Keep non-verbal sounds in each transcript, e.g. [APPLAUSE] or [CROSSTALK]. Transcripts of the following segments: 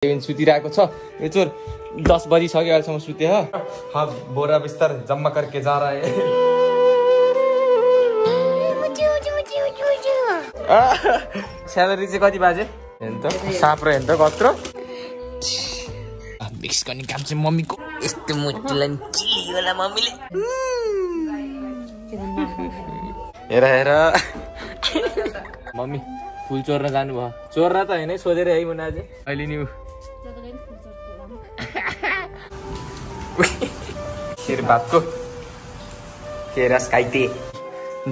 सुतिरहेको छ। यो चोर दस बजिसक्यो अहिलेसम्म सुते हो। हाँ बोरा बिस्तार जम्मा करके जा रहा है। [LAUGHS] स्यालेरी चाहिँ कति बाजे? हेर्नु त साँप र हेर्नु त कत्रो? मिक्स गर्ने काम चाहिँ मम्मीको। यस्तो मुटुलाई होला मम्मीले? [LAUGHS] हेर हेर। [LAUGHS] मम्मी फुल चोर्न जानुभयो। चोर्न त होइन है, सोधेर है मुना अझै अहिले नि [LAUGHS] शेरबादको केरास काइते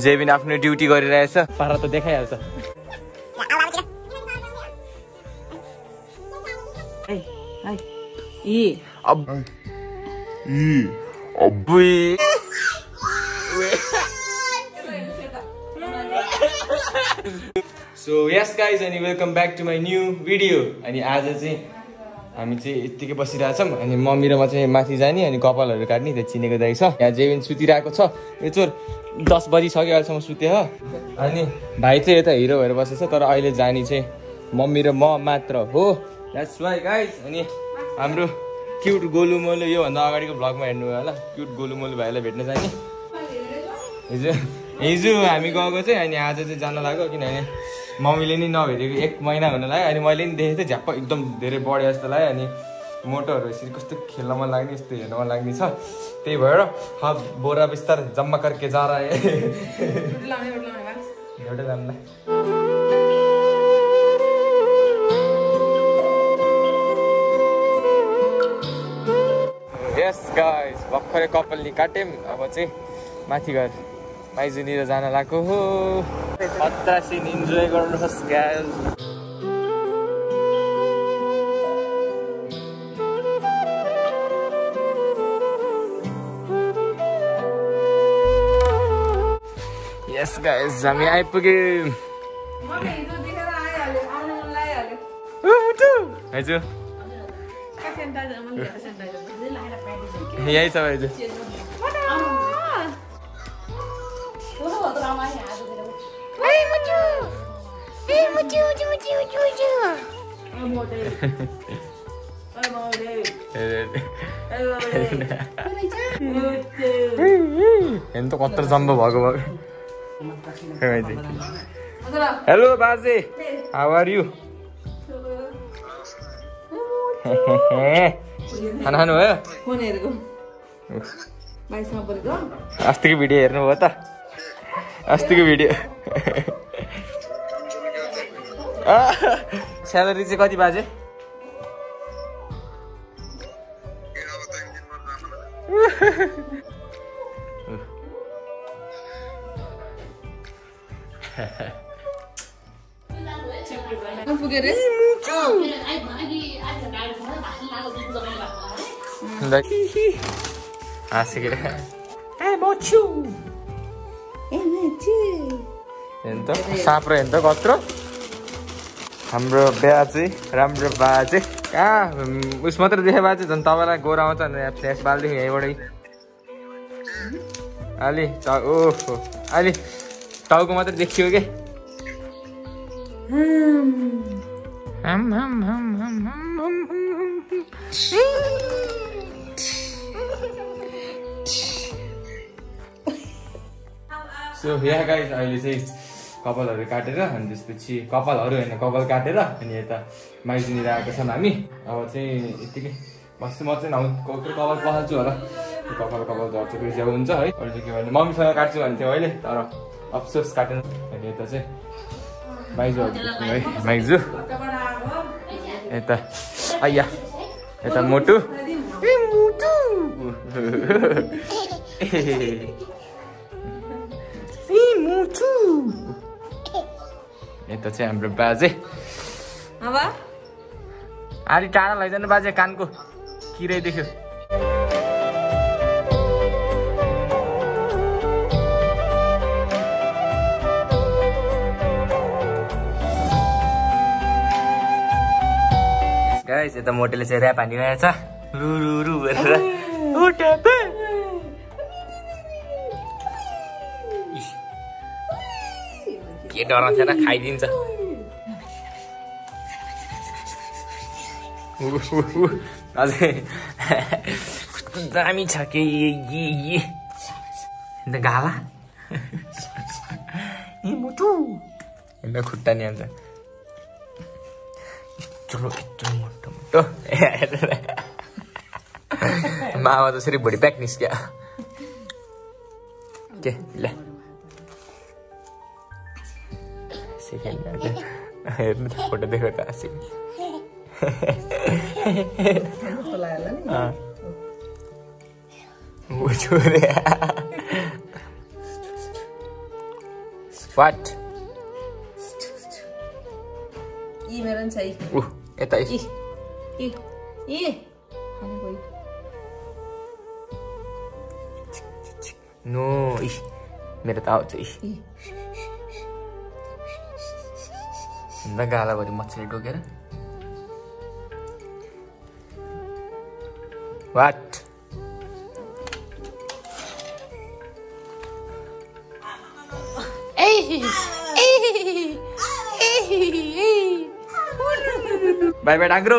जेबिन आफ्नो ड्युटी गरिरहेछ। पारा त देखाइहाल्छ। सो यस गाइज अनि welcome back to my new video अनि आज चाहिँ हामी चाहिँ यत्तिकै बसिरहेछौँ अनि मम्मी र म चाहिँ माथि जाने अनि कपालहरू काट्ने त्यो चिनेको दाइ छ। यहाँ जेबिन सुतिरहेको छ। यो चोर दस बजिसक्यो अहिलेसम्म सुते हो। अनि भाइ चाहिँ यता हिरो भएर बसेको छ तर अहिले जाने चाहिँ मम्मी र म मात्र हो। द्याट्स वाइ गाइज अनि हाम्रो क्युट गोलु मोलु योभन्दा अगाडिको भ्लगमा हेर्नु भयो होला। क्युट गोलु मोलु भाइलाई भेट्न जाने। हिजो हिजो हामी गएको चाहिँ अनि आज चाहिँ जान लाग्यो किनभने मम्मीले नि नभेटेको एक महिना हुन लाग्यो अनि मैले नि देखेको थिएँ झ्याप्प एकदम धेरै बढ्यो जस्तो लाग्यो अनि मोटोहरू यसरी कस्तो खेल्न मन लाग्ने यस्तो हेर्न मन लाग्ने छ। त्यही भएर हा बोरा बिस्तार जम्मा करके जा रहा है। यस गाइस भर्खरै कपाल काट्यौँ अब चाहिँ माथि घर माइजूनिर जान लागेको हो। सिन इन्जोय गर्नुहोस् गाइस। यस गाइस हामी आइपुग्यौँ यहीँ छ भाइजू। हेर्नु त कत्रो जम्बो भएको भएको हेलो बाजे हाउ आर यु खाना खानुभयो अस्तिको भिडियो हेर्नुभयो त अस्तिको भिडियो [LAUGHS] स्यालेरी चाहिँ कति बाजे? हाँसेको [LAUGHS] हेर्नु त साँप र हेर्नु त कत्रो। हाम्रो बिहा चाहिँ राम्रो बाजे। कहाँ उस मात्रै देखे बाजे झन् तपाईँलाई गोरा आउँछ भने फ्ल्यास बालिदिउँ यहीँबाटै। अलि ओहो अलि टाउको मात्रै देखियो के? हम हम हम हम हम हम हम सो यहाँ गाइस अहिले चाहिँ कपालहरू काटेर अनि त्यसपछि कपालहरू होइन कपाल काटेर अनि यता माइजुनिर आएको छौँ हामी। अब चाहिँ यत्तिकै बस्छु म चाहिँ नौ कपाल पखाल्छु होला। कपाल कपाल झर्छ बिर्स्याउ हुन्छ है। चाहिँ के भन्नु? मम्मीसँग काट्छु भन्थ्यो अहिले तर अफसोस काटेन। अनि यता चाहिँ माइजूहरू है। माइजू। यता। आइया। यता मोटु। ए मोटु। [LAUGHS] ए मोटु। यता चाहिँ हाम्रो बाजे। अब? अलि टाढा लैजानु बाजे कानको किरै देख्यो। यता मोटेले चाहिँ ऱ्याप हानिरहेछ। रु रु रु गरेर र खाइदिन्छ। अझै। दामी छ के अन्त गाला? ए मुटु। अन्त खुट्टा नि हान्छ चलो मोटो मोटो। मामा जसरी भुँडी प्याक निस्क्यो। के ल। सेकेन्ड हेर्नु त फोटो देखेर त वाट नि यता मेरो त आउँछ अन्त गालाभरि मच्छरले टोकेर वाट बाई बाई डाङ्ग्रो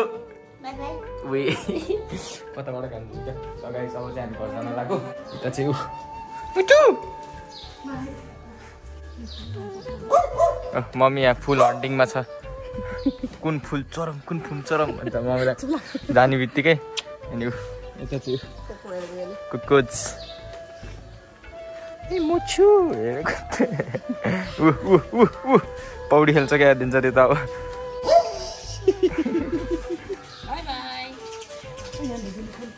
कताबाट खान्छ अगाडि सब चाहिँ हामी घर जान लाग्यो यता चाहिँ ऊ मम्मी यहाँ फुल हन्टिङमा छ। कुन फुल चरम कुन फुल चरम? भन्छ मम्मीलाई जाने बित्तिकै अनि यता चाहिँ कुकुज। ए म छु। पौडी खेल्छ क्या दिन्छ त्यो त अब।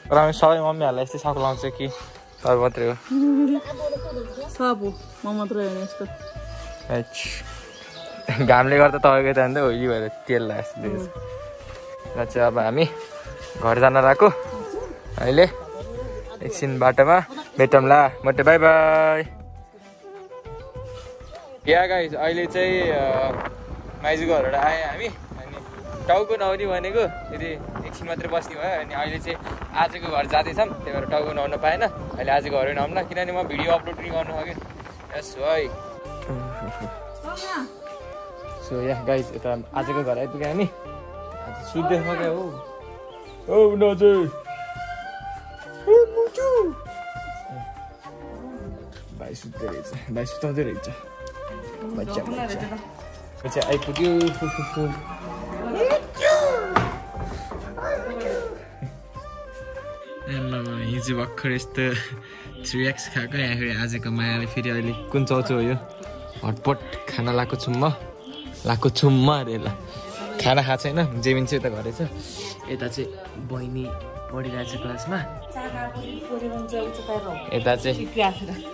तर हामी सबै मम्मीहरूलाई यस्तै साको लाउँछ कि तपाईँ मात्रै हो सब म मात्र होइन यस्तो। घामले गर्दा तपाईँको त अन्त होली भएर तेल लाग्छ र चाहिँ अब हामी घर जान लागेको अहिले एकछिन बाटोमा भेटौँला मोटे बाई बाई या गाइस अहिले चाहिँ माइजूको घरबाट आएँ हामी टाउको नहुने भनेको फेरि एकछिन मात्रै बस्ने भयो अनि अहिले चाहिँ आजको घर जाँदैछौँ त्यही भएर टाउको नहुन पाएन। अहिले आजको घरै नहुन्न किनभने म भिडियो अपलोड पनि गर्नु अघि। यस है सो या गाइस यता आजको घर आइपुग्यो हामी। आज सुत्दै सक्यो हो। भाइ सुत्दै रहेछ भाइ सुताउँदै रहेछ। आइपुग्यो। हिजो भर्खर यस्तो थ्री एक्स खाएको यहाँ फेरि आजको मायाले फेरि अहिले कुन चाउचो हो यो हटपट खाना लाएको छु म लाएको छु म अरे ल खाना खाएको छैन जेमिन चाहिँ यता घरै छ यता चाहिँ बहिनी पढिरहेको छ क्लासमा यता चाहिँ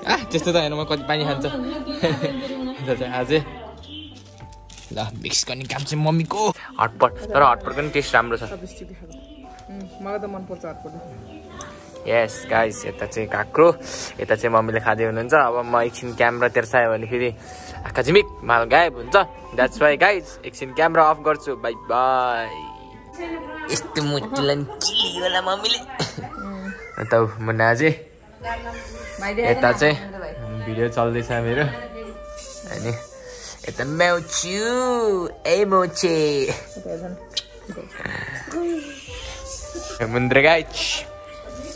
आ त्यस्तो त होइन म कति पानी खान्छ यता चाहिँ अझै ल मिक्स गर्ने काम चाहिँ मम्मीको हटपट तर हटपटको नि टेस्ट राम्रो छ। मलाई त मनपर्छ हटपट यस गाइस यता चाहिँ काक्रो। यता चाहिँ मम्मीले खाँदै हुनुहुन्छ। अब म एकछिन क्यामेरा तेर्सायो भने फेरि आँखा झिमिक माल गायब हुन्छ। द्याट्स वाइ गाइस एकछिन क्यामेरा अफ गर्छु। बाई बाई यस्तो मुटुलाई होला मम्मीले? मुन्ना अझै यता चाहिँ भिडियो चल्दैछ मेरो। अनि यता म्याउछु ए मोचे मुन्द्र गाइच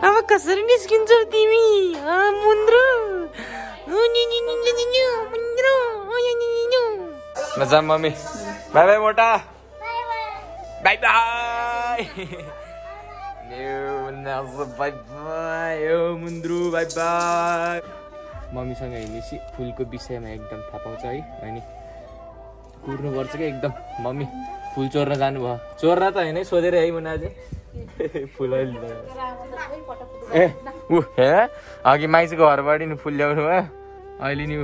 अब कसरी निस्किन्छौ तिमी मुन्द्रो मजा मम्मी बाई बाई मोटा बाई बाई बाई बाई ओ मुन्द्रु बाई बाई मम्मीसँग हिँडेपछि फुलको विषयमा एकदम थाहा पाउँछ है अनि कुर्नुपर्छ क्या एकदम मम्मी फुल चोर्न जानुभयो चोर्न त होइन है सोधेर है मुना अझै [LAUGHS] फुल ए ऊ हे? अघि माइजको घरबाट नि फुल ल्याउनु भयो। अहिले नि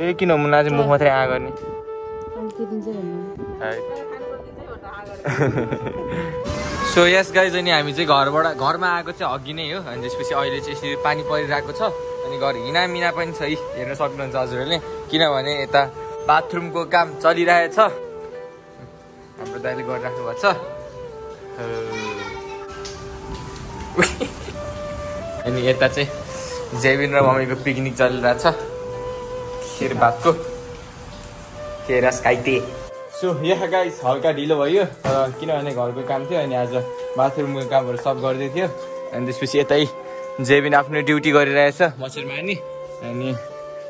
ए किन मुना चाहिँ मुख मात्रै आ गर्ने। [LAUGHS] [LAUGHS] सो यस गाइज अनि हामी चाहिँ घरबाट घरमा आएको चाहिँ अघि नै हो अनि त्यसपछि अहिले चाहिँ यसरी पानी परिरहेको छ अनि घर हिनामिना पनि छ। है हेर्न सक्नुहुन्छ हजुरहरूले किनभने यता बाथरुमको काम चलिरहेछ। हाम्रो दाइले गरिराख्नु भएको छ। अनि यता चाहिँ जेबिन र मम्मीको पिकनिक चलिरहेछ। शेरबादको केरस काइते सो यहाँ गाइस हल्का ढिलो भयो। तर किनभने घरको काम थियो अनि आज बाथरुमको कामहरू सब गर्दै थियो। अनि त्यसपछि यतै जेबिन आफ्नो ड्युटी गरिरहेछ मच्छरमा नि अनि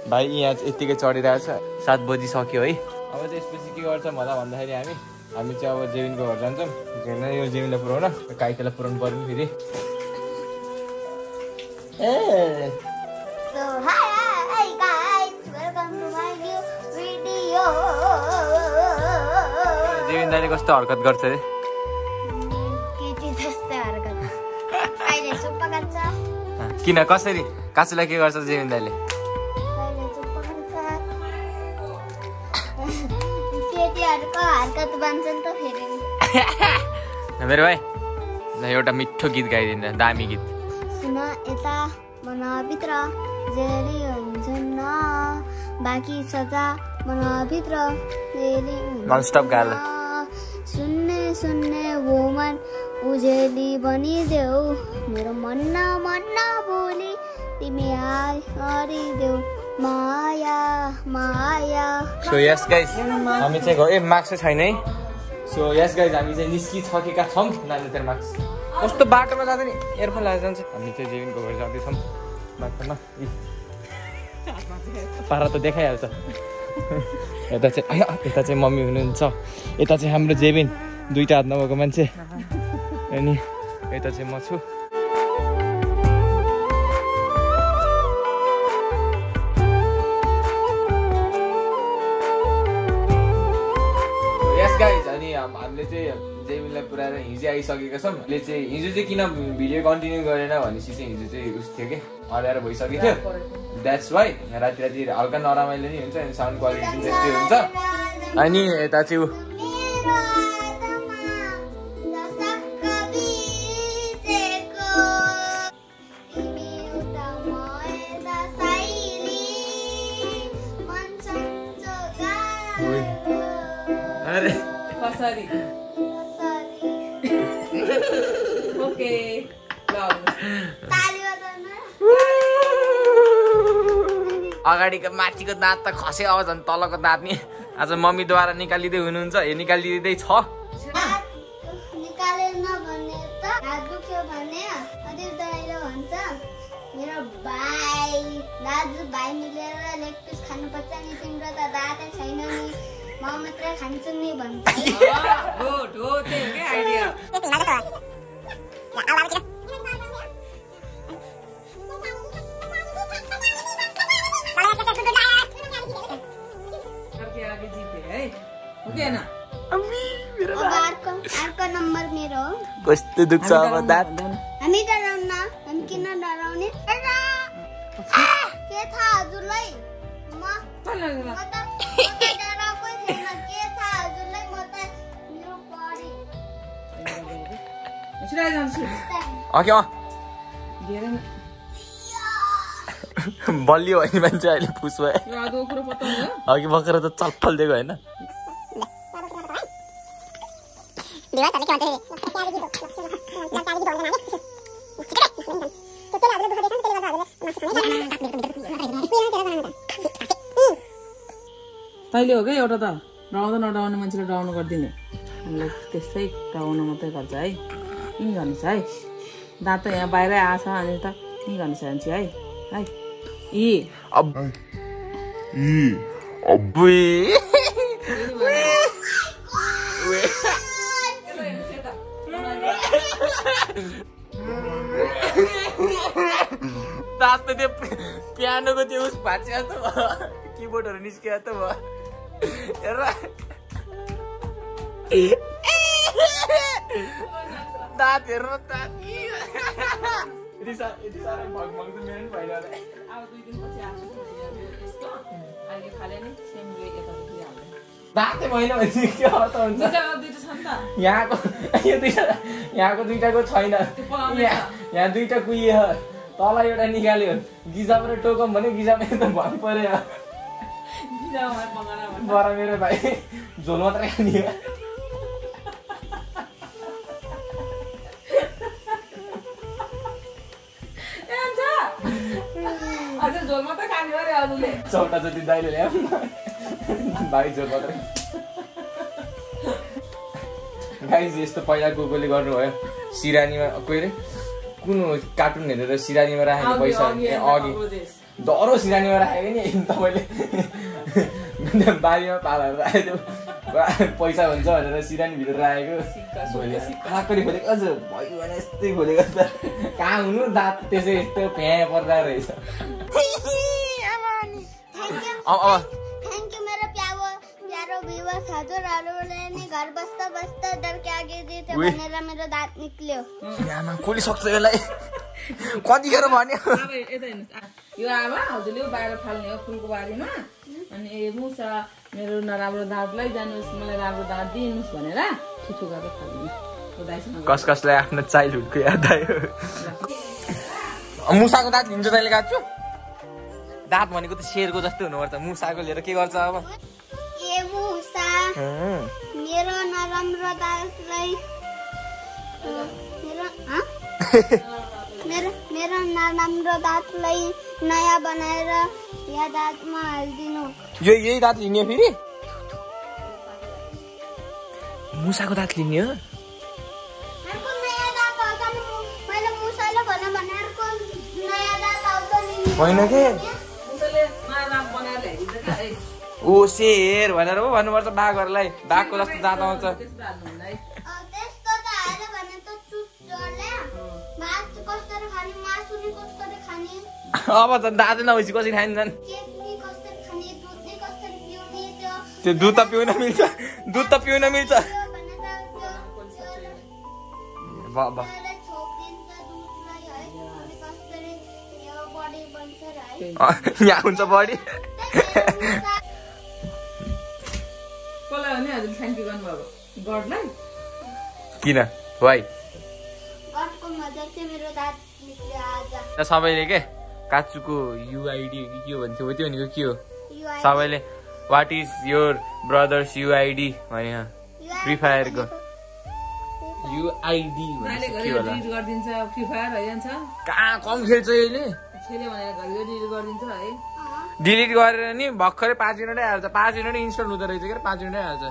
भाइ यहाँ यत्तिकै चढिरहेछ सात बजी सक्यो है। अब चाहिँ यसपछि के गर्छ मला भन्दाखेरि हामी? हामी चाहिँ अब जेबिनको घर जान्छौँ। झेल्न यो जेबिनलाई पुऱ्याउन काइतेलाई पुऱ्याउनु पऱ्यो नि फेरि। ए। दाइले कस्तो हरकत गर्छ अरे किन? कसरी? काँचुलाई के गर्छ दाइले फेरि। मेरो भाइ ल एउटा मिठो गीत गाइदिनु दामी गीत। सुन यता मनभित्र जेली हुन्छन् बाँकी सजा मनभित्र जेली Non-stop गाल। सुन्ने सुन्ने वुमन उजेली बनिदेऊ। मेरो मन्न मन्न बोली तिमी आइ हरिदेऊ। माया माया। सो यस गाइज हामी चाहिँ गयो ए मार्क्स छैन है? सो यस गाइज हामी चाहिँ निस्किसकेका छौँ। नानी तेरो मार्क्स। कस्तो बाटोमा जाँदा नि? एयरफोन लगाएर जान्छ। हामी चाहिँ जेबिनको घर जाँदैछौँ। बाटोमा। पारा त देखाइहाल्छ। [LAUGHS] यता चाहिँ यता चाहिँ मम्मी हुनुहुन्छ। यता चाहिँ हाम्रो जेबिन। दुइटा हात नभएको मान्छे। अनि यता चाहिँ म छु। यस हामीले चाहिँ जेबिनलाई पुऱ्याएर हिजो आइसकेका छौँ अहिले चाहिँ हिजो चाहिँ किन भिडियो कन्टिन्यू गरेन भनेपछि चाहिँ हिजो चाहिँ उस थियो कि? अँध्यारो भइसकेको थियो। द्याट्स वाइ राति राति हल्का नरमाइलो नि हुन्छ अनि साउन्ड क्वालिटी पनि त्यस्तै हुन्छ। अनि यता चाहिँ ऊ। मेरो ओके [LAUGHS] अगाडिको माथिको दाँत त खस्यो अब झन् तलको दाँत नि आज मम्मीद्वारा निकालिँदै हुनुहुन्छ ए निकालिँदै छ। कस्तो दुख्छ अब दाँत। हामी डराउन हामी किन डराउने? के थाहा हजुरलाई? म। त म त डराएकै छैन के थाहा हजुरलाई? म त मेरो पढी बलियो होइन मान्छे अहिले फुस भयो यो अघि भर्खर त चप्पल दिएको होइन। तैँले हो क्या एउटा त डराउँदा नडराउने मान्छेले डराउनु गरिदिने हामीलाई त्यस्तै डराउनु मात्रै गर्छ है यहीँ गर्नुहोस् है दाँत त यहाँ बाहिरै आछ अनि त यहीँ गर्नुहोस् मान्छे है है यी अब अब्बुई दाँत त त्यो पियानोको त्यो उस भाँचिया त भयो। किबोर्डहरू निस्किया त भयो। हेर। दाँत हेर्नु दाँत। यति सा- यति साह्रो भगभग त मेरो पनि भइरहला दाँते भएन भने के अर्थ हुन्छ? यहाँको यो दुइटा यहाँको दुइटाको छैन। यहाँ दुइटा कुहियो। तल एउटा निकाल्यो। गिजाबाट टोकम भने गिजामा त पकाएर भन्छ बर मेरो भाइ झोल मात्रै खाने चौटा जति दाइले मात्रै [LAUGHS] गाइज यस्तो पहिला गोगोले गर्नुभयो सिरानीमा कोही अरे कुन कार्टुन हेरेर सिरानीमा राखेको पैसा? अघि। डह्रो सिरानीमा राखेको नि तपाईँले। बारीमा पालाहरू राखेको। पैसा हुन्छ भनेर सिरानीभित्र राखेको। काकरी खोलेको अझ भयो भने यस्तै खोलेको त कहाँ हुनु दाँत त्यसै यस्तो फ्याँ पर्दा रहेछ। भ्युवर्स हजुरहरूले नि घर बस्दा बस्दा डर के आगे उही। भनेर मेरो दाँत निक्ल्यो। आमा कसले सक्छ यसलाई? कतिखेर भन्यो? अब यता हेर्नुहोस् यो आमा हजुरले बाहिर फाल्ने हो फुलको बारीमा। अनि ए मुसा मेरो नराम्रो दाँत लैजानुहोस् मलाई राम्रो दाँत दिनुहोस् भनेर ठुठो गरेर फालिदिनु कस कसलाई आफ्नो चाइल्डहुडको याद आयो? मुसाको दाँत लिन्छ तैँले काट्छु दाँत भनेको त शेरको जस्तै हुनुपर्छ। मुसाको लिएर के गर्छ अब? मुसा। मेरो नराम्रो दाँतलाई [LAUGHS] मेरो? मेरो नराम्रो दाँतलाई नयाँ बनाएर यहाँ दाँतमा हालिदिनु। यो यही दाँत लिने फेरि? मुसाको दाँत लिने हो? अर्को नयाँ ओ शेर भनेर पो भन्नुपर्छ बाघहरूलाई। बाघको जस्तो दाँत आउँछ। है अब त दाँतै नभएपछि कसरी खाइन्छन्? केक नि कसरी खाने दुध नि कसरी पिउने त्यो त्यो दुध त पिउन मिल्छ। दुध त पिउन मिल्छ। त्यो भने त। भने हजुरले थ्याङ्क यू गर्नुभएको गडलाई? किन? भाइ अर्को मजा चाहिँ मेरो दाँत निक्ल्यो आज सबैले के? काचुको युआइडी के हो भन्थ्यो? हो त्यो भनेको के हो? सबैले what is your brothers UID भने फ्री फायरको युआइडी कहाँ कम खेल्छ यसले खेल्यो भनेर घरि डिलिट गरिदिन्छ है। डिलिट गरेर नि भर्खरै पाँच मिनटै हाल्छ पाँच मिनटै इन्स्टल हुँदो रहेछ के अरे पाँच मिनटै हाल्छ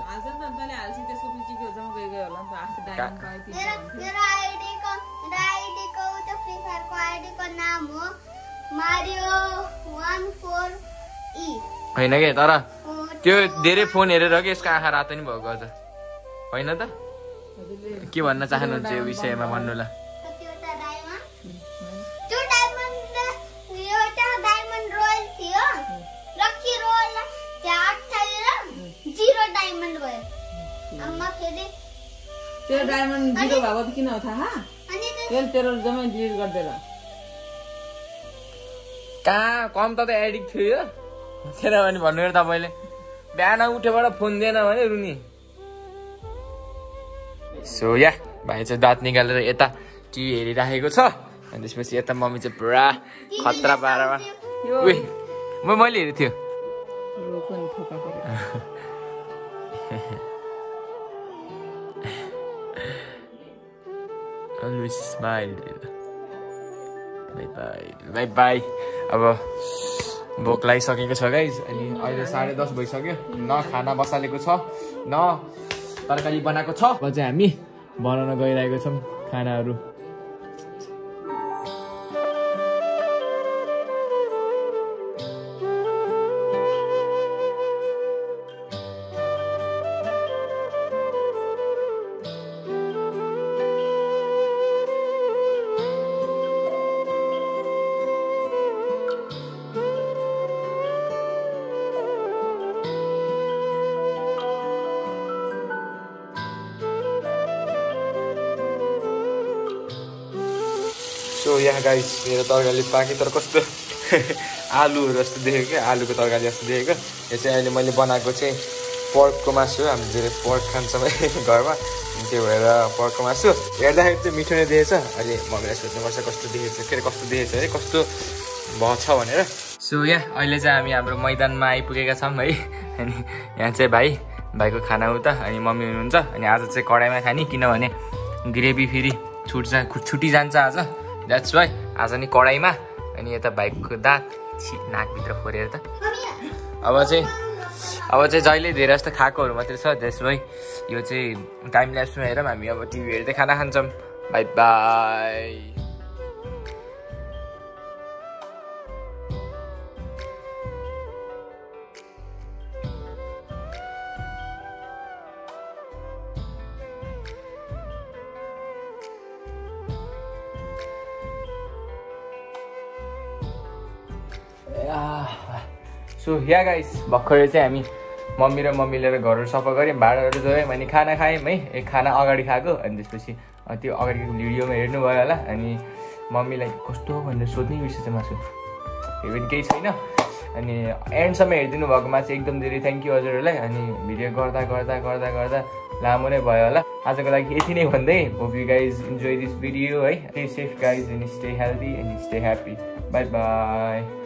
होइन के? तर त्यो धेरै फोन हेरेर कि यसको आँखा रातो नि भएको अझ होइन त? के भन्न चाहनुहुन्छ यो विषयमा भन्नुलाई? डायमन्ड भयो। अम्मा फेरि त्यो डायमन्ड जिरो भएको त किन हो थाहा? अनि त्यो त्यसले तेरो जम्मै डिलिट गरिदिएर। कहाँ? कम त त एडिक्ट थियो यो। किनभने भन्नु हेर तपाईँले। बिहान उठेबाट फोन दिएन भने रुनी। सो या भाइ चाहिँ दाँत निकालेर यता टिभी हेरिराखेको छ। अनि त्यसपछि यता मम्मी चाहिँ पुरा खतरा पारामा। म मैले हेरेको थियो। [LAUGHS] [LAUGHS] Always smile. Bye bye. Bye bye. अब भोक लागिसकेको छ गाइज अनि अहिले साढे दस भइसक्यो न खाना बसालेको छ न तरकारी बनाएको छ चाहिँ हामी बनाउन गइरहेको छौँ खानाहरू यहाँ गाइस मेरो तरकारी पाकेँ तर कस्तो? [LAUGHS] आलुहरू जस्तो देखेको क्या? आलुको तरकारी जस्तो देखेको। यो चाहिँ अहिले मैले बनाएको चाहिँ पर्कको मासु हो। धेरै पर्क खान्छौँ है [LAUGHS] घरमा। त्यो भएर पर्कको मासु। हेर्दाखेरि चाहिँ मिठो नै देखेछ। अहिले मम्मीलाई सोध्नुपर्छ कस्तो देखेछ। के अरे कस्तो देखेछ अरे? कस्तो भएछ भनेर। सो यहाँ अहिले चाहिँ हामी हाम्रो मैदानमा आइपुगेका छौँ है। [LAUGHS] अनि यहाँ चाहिँ भाइ भाइको खाना हो त। अनि मम्मी हुनुहुन्छ। अनि आज चाहिँ कराईमा खाने। किनभने ग्रेभी फेरि छुट्छ छुट्टी जान्छ आज। द्याट्स वाइ आज नि कराईमा अनि यता भाइको दाँत छि नाकभित्र फोरेर त। अब चाहिँ अब चाहिँ जहिले धेरै जस्तो खाएकोहरू मात्रै छ द्याट्स वाइ यो चाहिँ टाइम ल्याप्समा हेरौँ हामी अब टिभी हेर्दै खाना खान्छौँ। Bye bye so yeah guys भर्खरै चाहिँ हामी मम्मी र म मिलेर घरहरू सफा गऱ्यौँ भाँडाहरू धोयौँ अनि खाना खायौँ है। ए खाना अगाडि खाएको अनि त्यसपछि त्यो अगाडिको भिडियोमा हेर्नुभयो होला। अनि मम्मीलाई कस्तो भनेर सोध्नै बिर्सेछ मासु। त्यो पनि केही छैन। अनि एन्डसम्म हेरिदिनु भएकोमा चाहिँ एकदम धेरै थ्याङ्क यू हजुरहरूलाई। अनि भिडियो गर्दा गर्दा गर्दा गर्दा लामो नै भयो होला। आजको लागि यति नै भन्दै hope you guys enjoy this video है। Stay safe guys and stay healthy and stay happy bye bye